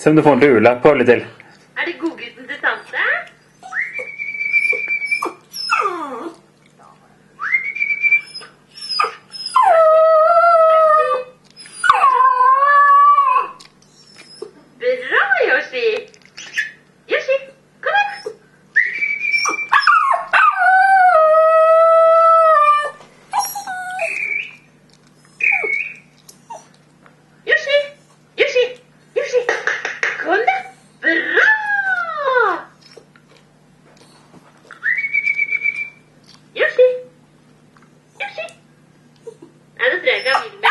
Se om du får den til Ula. Litt til. Er det godgutten til tante? Bra! Yoshi, 哪个明白